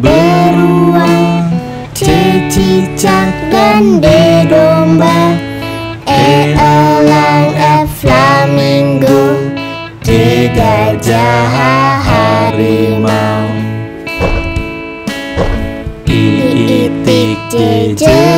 beruang Cecicak dan de domba E elang F flamingo D gajah harimau. I itik J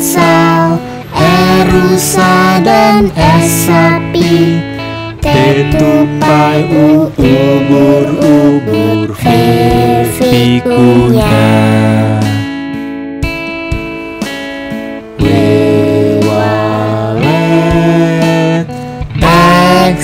quetzal E rusa dan S sapi T tupai U ubur-ubur V kuda W walet X